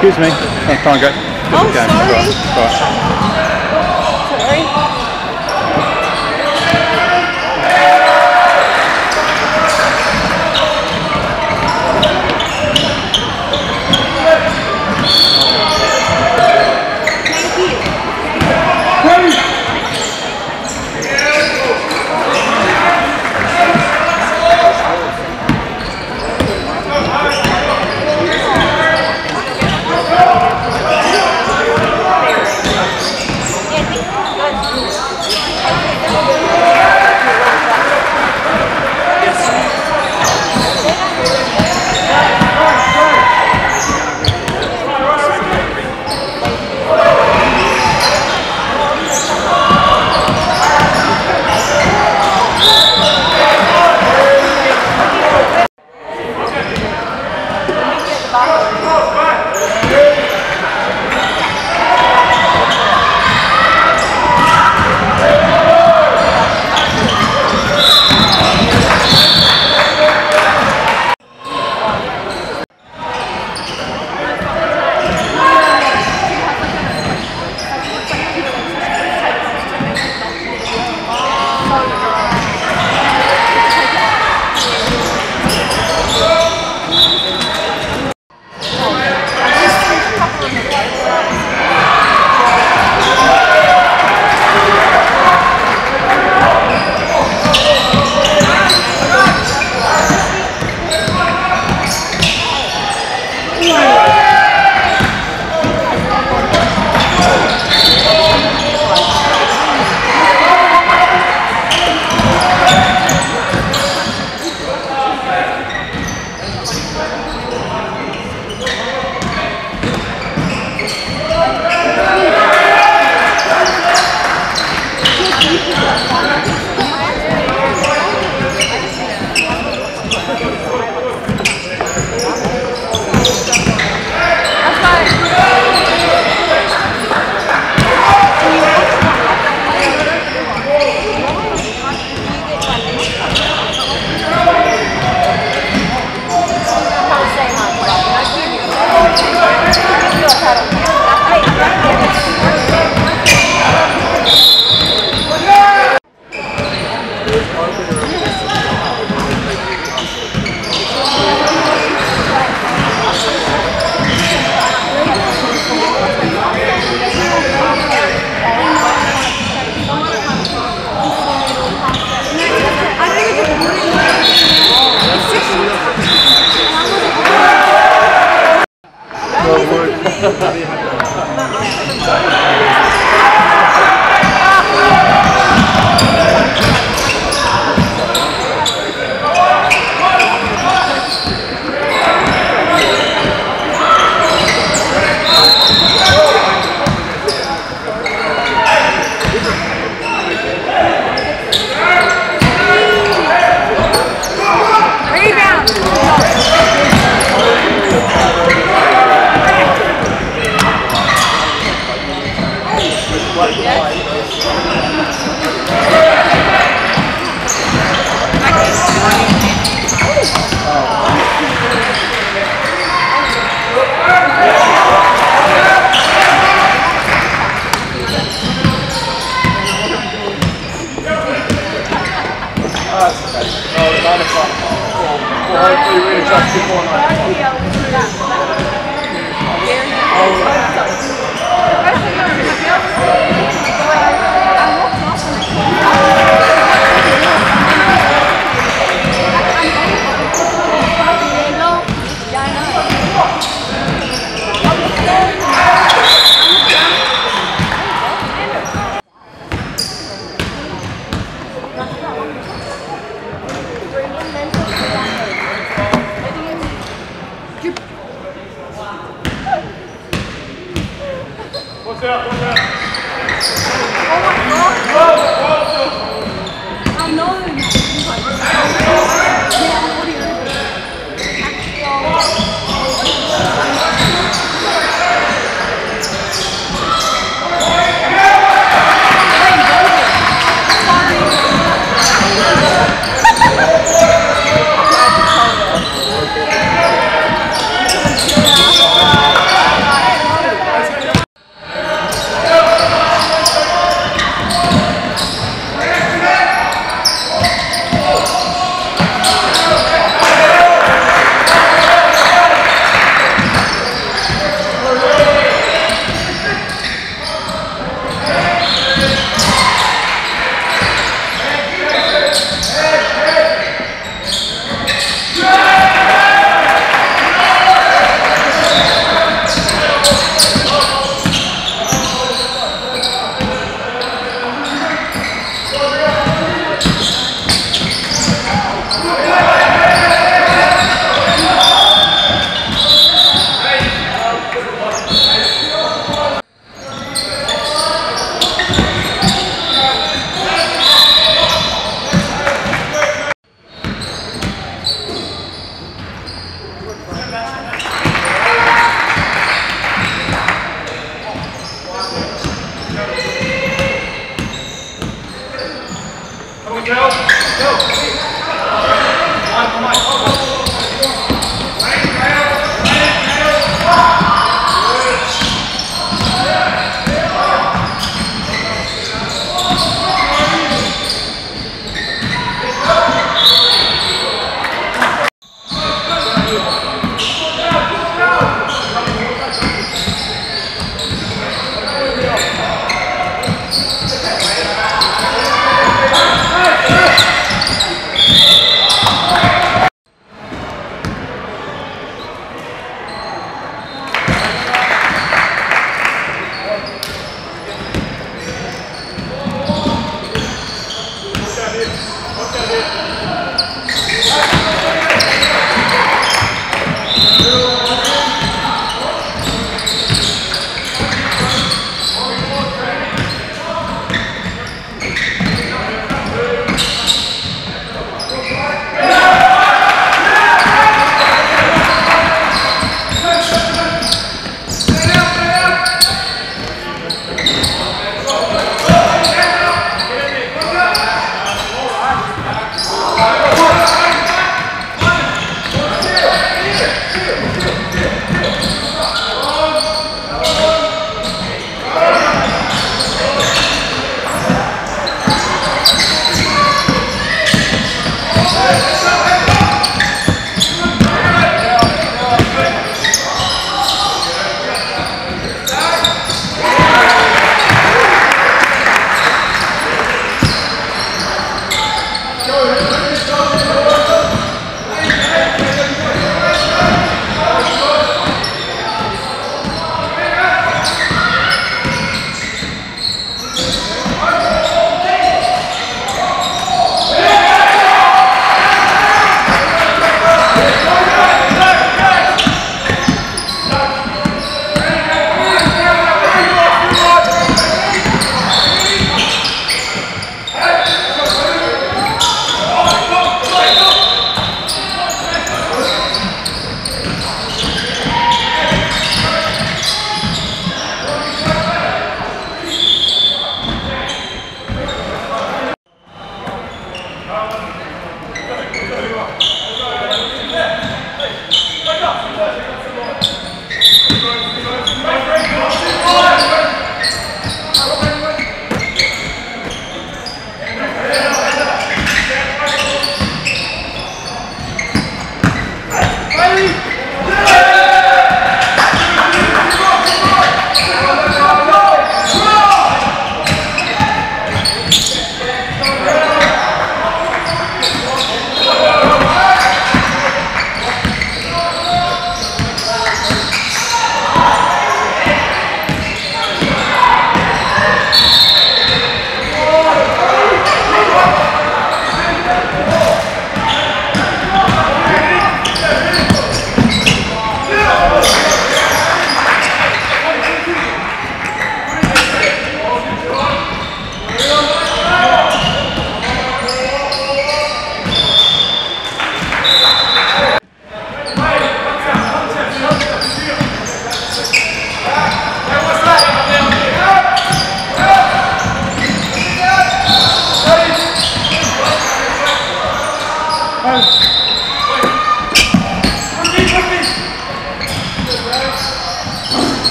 Excuse me. I'm trying to go. Oh, sorry.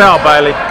Foul, Bailey.